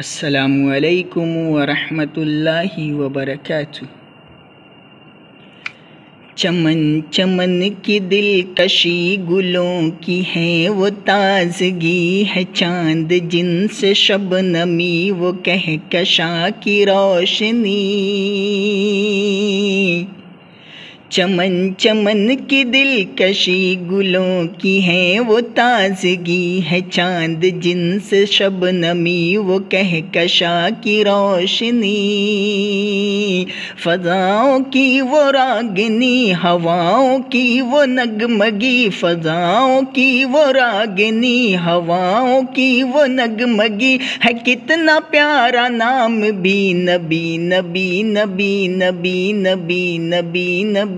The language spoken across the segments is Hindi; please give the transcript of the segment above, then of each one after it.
असलकम वरहमतुल्लाहि वबरकातुहू चमन चमन की दिलकशी गुलों की है, वो ताजगी है चाँद, जिनसे शबनमी वो कहकशा की रोशनी। चमन चमन की दिलकशी गुलों की है, वो ताजगी है चाँद जिनस शबनमी वो कहकशा की रोशनी। फ़ज़ाओं की वो रागनी, हवाओं की वो नगमगी, फ़ज़ाओं की वो रागनी, हवाओं की वो नगमगी। है कितना प्यारा नाम भी, नबी नबी नबी नबी नबी नबी नबी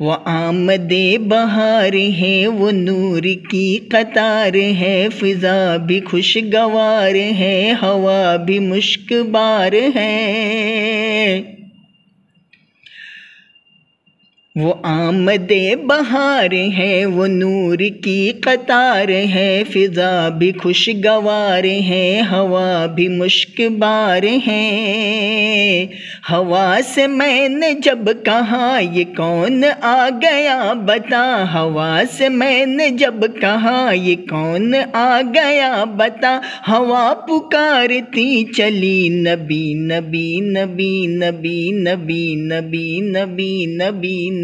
वो आमदे बहार है, वो नूर की कतार है, फिज़ा भी खुशगवार है, हवा भी मुश्कबार है। वो आमदे बहार है, वो नूर की कतार है, फ़िज़ा भी खुशगवार है, हवा भी मुश्कबार है। हवा से मैंने जब कहा, ये कौन आ गया बता? हवा से मैंने जब कहा, ये कौन आ गया बता? हवा पुकारती चली, नबी नबी नबी नबी नबी नबी नबी नबी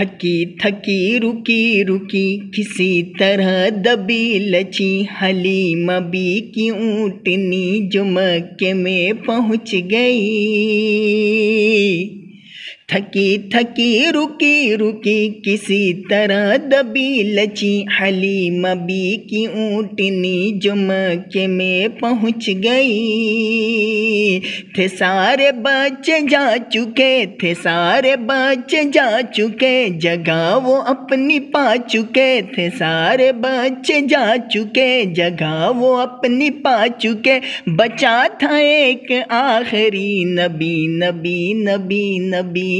थकी थकी, रुकी रुकी, किसी तरह दबी लची। हलीम बी की ऊँटनी जो मक्के में पहुँच गई। थकी थकी, रुकी रुकी, किसी तरह दबी लची। हलीमा बी की ऊँटनी जो मक्के में पहुँच गई। थे सारे बच्चे जा चुके, थे सारे बच्चे जा चुके, जगह वो अपनी पा चुके। थे सारे बच्चे जा चुके, जगह वो अपनी पा चुके। बचा था एक आखिरी, नबी नबी नबी नबी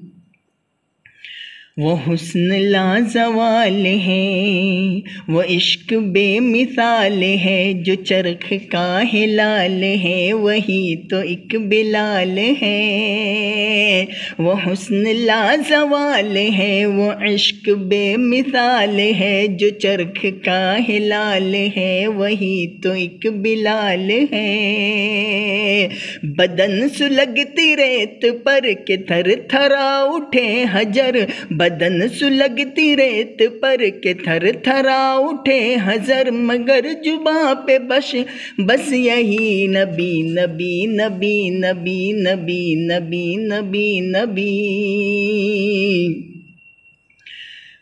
वो हुस्न लाजवाल है, वो इश्क बेमिसाल है, जो चरख का हिलाल है, वही तो एक बिलाल है। वो हुस्न लाजवाल है, वो इश्क बेमिसाल है, जो चरख का हिलाल है, वही तो एक बिलाल है। बदन सुलगती रेत पर के थर थरा उठे, हजर बदन सुलगती रेत पर के थर थरा उठे हजर, मगर जुबा पे बस बस यही नबी नबी नबी नबी नबी नबी नबी नबी।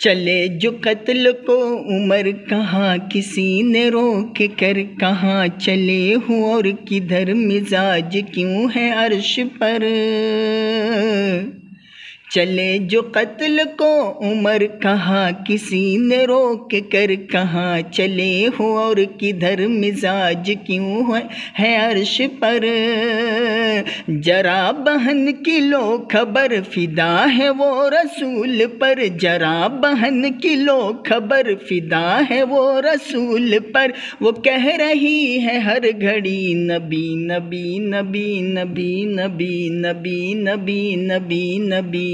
चले जो कत्ल को उमर कहाँ, किसी ने रोक कर कहाँ? चले हूँ और किधर मिजाज क्यों है अर्श पर? चले जो कत्ल को उमर कहा किसी ने रोक कर कहा चले हो और किधर मिजाज क्यों है, है अर्श पर? जरा बहन की लो खबर फिदा है वो रसूल पर। जरा बहन की लो खबर फिदा है वो रसूल पर। वो कह रही है हर घड़ी नबी नबी नबी नबी नबी नबी नबी नबी नबी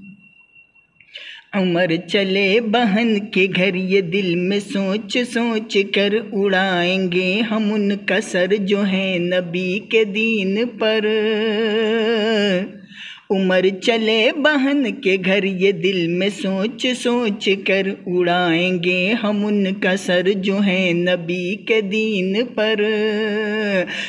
उमर चले बहन के घर, ये दिल में सोच सोच कर उड़ाएँगे हम उनका सर जो है नबी के दीन पर। उमर चले बहन के घर ये दिल में सोच सोच कर उड़ाएँगे हम उनका सर जो है नबी के दीन पर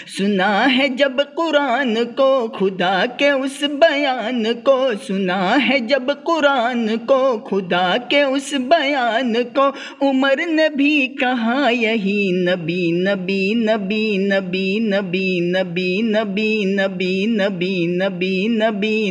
सुना है जब कुरान को खुदा के उस बयान को सुना है जब कुरान को खुदा के उस बयान को उमर ने भी कहा यही नबी नबी नबी नबी नबी नबी नबी नबी नबी नबी नबी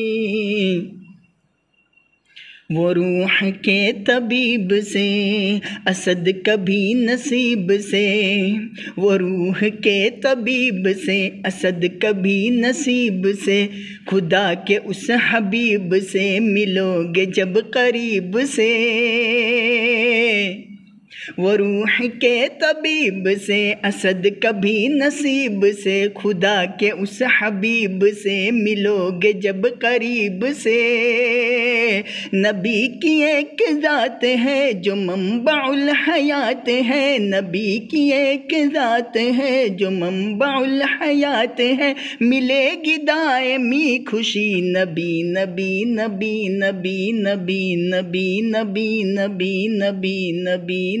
वो रूह के तबीब से, असद कभी नसीब से। वो रूह के तबीब से, असद कभी नसीब से। खुदा के उस हबीब से मिलोगे जब करीब से। वो रूह के तबीब से असद कभी नसीब से खुदा के उस हबीब से मिलोगे जब करीब से नबी की एक ज़ात है जो मंबाउल हयात है नबी की एक ज़ात है जो मंबाउल हयात है मिलेगी दायमी खुशी नबी नबी नबी नबी नबी नबी नबी नबी नबी नबी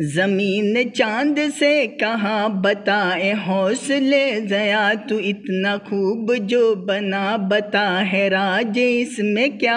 ज़मीन चाँद से कहा बताए हौसले, जया तू इतना खूब जो बना, बता है राज इसमें क्या?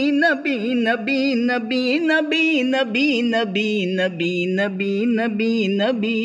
नबी नबी नबी नबी नबी नबी नबी नबी नबी नबी